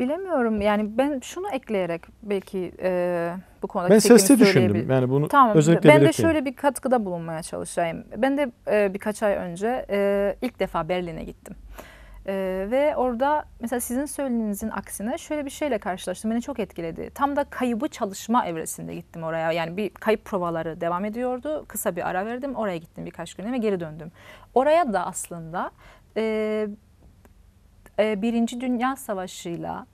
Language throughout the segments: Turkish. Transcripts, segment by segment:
Bilemiyorum yani ben şunu ekleyerek belki e, bu konuda Ben sesli düşündüm. Yani bunu Tamam. özellikle ben de şöyle bir katkıda bulunmaya çalışayım. Ben de e, birkaç ay önce e, ilk defa Berlin'e gittim. E, ve orada mesela sizin söylediğinizin aksine şöyle bir şeyle karşılaştım. Beni çok etkiledi. Tam da kaybı çalışma evresinde gittim oraya. Yani bir kayıp provaları devam ediyordu. Kısa bir ara verdim. Oraya gittim birkaç güne ve geri döndüm. Oraya da aslında e, e, Birinci Dünya Savaşı'yla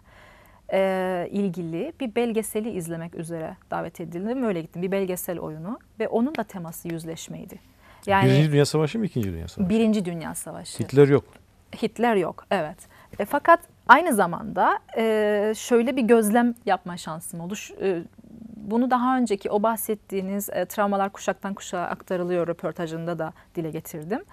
e, ilgili bir belgeseli izlemek üzere davet edildim. Öyle gittim. Bir belgesel oyunu ve onun da teması yüzleşmeydi. Yani Birinci Dünya Savaşı mı ikinci Dünya Savaşı? Birinci Dünya Savaşı. Hitler yok. Hitler yok, evet. E, fakat aynı zamanda e, şöyle bir gözlem yapma şansım oldu. Şu- e, bunu daha önceki o bahsettiğiniz e, travmalar kuşaktan kuşağa aktarılıyor röportajında da dile getirdim.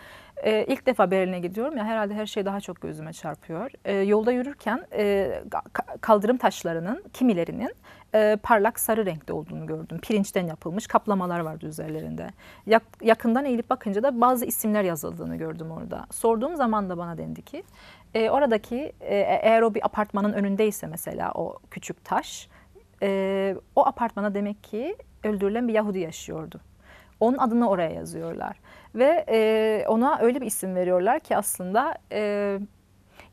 E, ilk defa Berlin'e gidiyorum ya herhalde her şey daha çok gözüme çarpıyor. E, yolda yürürken e, ka- kaldırım taşlarının kimilerinin e, parlak sarı renkte olduğunu gördüm. Pirinçten yapılmış kaplamalar vardı üzerlerinde. Yak- yakından eğilip bakınca da bazı isimler yazıldığını gördüm orada. Sorduğum zaman da bana dendi ki e, oradaki e, eğer o bir apartmanın önündeyse mesela o küçük taş e, o apartmana demek ki öldürülen bir Yahudi yaşıyordu. Onun adını oraya yazıyorlar ve e, ona öyle bir isim veriyorlar ki aslında e,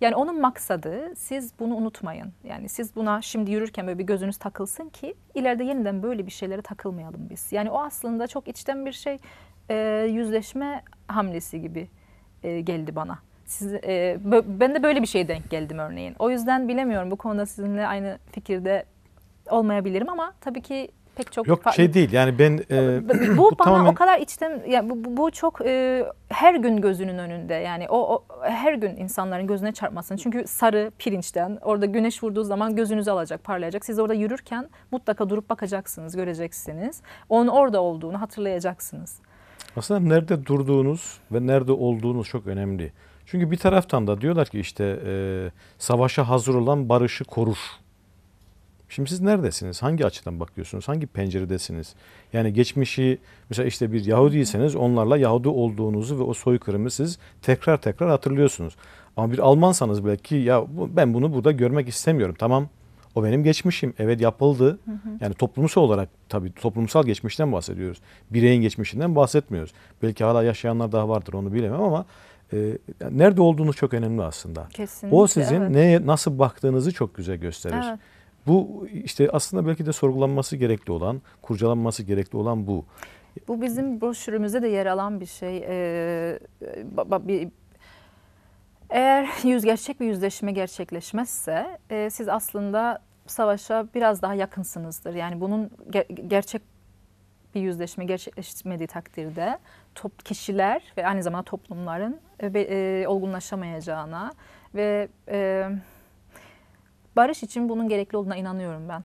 yani onun maksadı siz bunu unutmayın. Yani siz buna şimdi yürürken böyle bir gözünüz takılsın ki ileride yeniden böyle bir şeylere takılmayalım biz. Yani o aslında çok içten bir şey e, yüzleşme hamlesi gibi e, geldi bana. Siz, e, ben de böyle bir şeye denk geldim örneğin. O yüzden bilemiyorum bu konuda sizinle aynı fikirde olmayabilirim ama tabii ki pek çok Yok şey değil. Yani ben e, bu, bu bana tamamen o kadar içten yani bu, bu- bu çok e, her gün gözünün önünde yani o, o her gün insanların gözüne çarpmasın. Çünkü sarı pirinçten orada güneş vurduğu zaman gözünüzü alacak, parlayacak. Siz orada yürürken mutlaka durup bakacaksınız, göreceksiniz. Onun orada olduğunu hatırlayacaksınız. aslında nerede durduğunuz ve nerede olduğunuz çok önemli. Çünkü bir taraftan da diyorlar ki işte e, savaşa hazır olan barışı korur. Şimdi siz neredesiniz? Hangi açıdan bakıyorsunuz? Hangi penceredesiniz? Yani geçmişi mesela işte bir Yahudiyseniz onlarla Yahudi olduğunuzu ve o soykırımı siz tekrar tekrar hatırlıyorsunuz. Ama bir Almansanız belki ya ben bunu burada görmek istemiyorum. Tamam o benim geçmişim. Evet yapıldı. Yani toplumsal olarak tabii toplumsal geçmişten bahsediyoruz. Bireyin geçmişinden bahsetmiyoruz. Belki hala yaşayanlar daha vardır onu bilemem ama e, nerede olduğunuz çok önemli aslında. Kesinlikle. O sizin evet. neye nasıl baktığınızı çok güzel gösterir. Evet. Bu işte aslında belki de sorgulanması gerekli olan, kurcalanması gerekli olan bu. Bu bizim broşürümüzde de yer alan bir şey. Ee, bir, eğer yüz gerçek bir yüzleşme gerçekleşmezse e, siz aslında savaşa biraz daha yakınsınızdır. Yani bunun ger- gerçek bir yüzleşme gerçekleşmediği takdirde top kişiler ve aynı zamanda toplumların e, e, olgunlaşamayacağına ve e, barış için bunun gerekli olduğuna inanıyorum ben.